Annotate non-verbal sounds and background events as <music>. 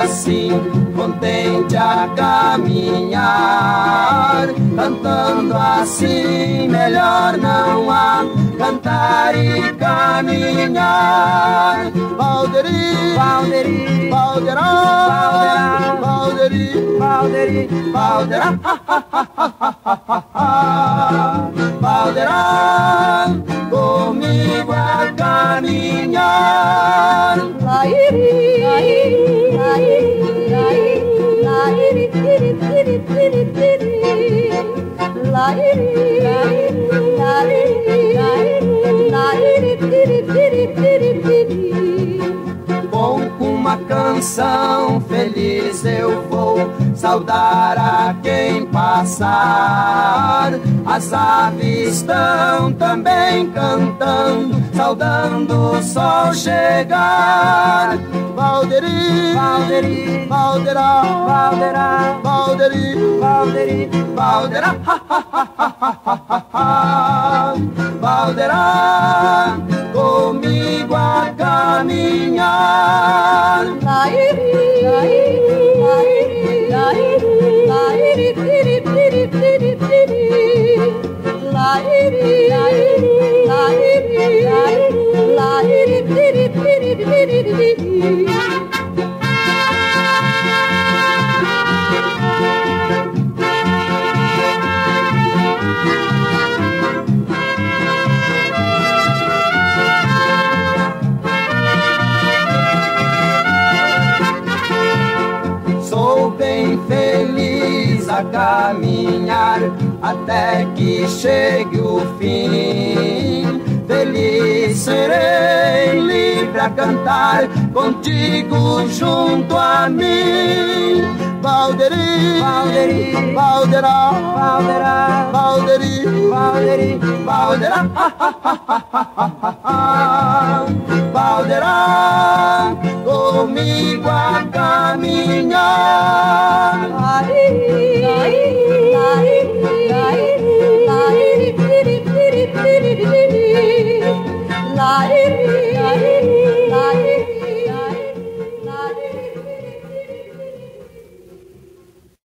assim, contente a caminhar, cantando assim melhor não há cantar e caminhar. Valderi, Valderi, Valderá, Valderi, <laughs> Valderi, Valderá, Valderá, uma canção feliz eu vou saudar a quem passar. As aves estão também cantando, saudando o sol chegar. Valderi, Valderi, Valderá, Valderá, Valderi, Valderi, Valderá, Valderá, comigo a caminhar. Lairi, lairi, lairi, lairi, lairi, tiri, tiri, tiri, tiri. Lairi, lairi, lairi, lairi, lairi, tiri, tiri, tiri, tiri. A caminhar até que chegue o fim. Feliz serei, livre a cantar contigo junto a mim. Valderi, Valderi, Valderá, Valderá, Valderi, Valderi, Valderá, <laughs> Valderá, comigo a caminhar.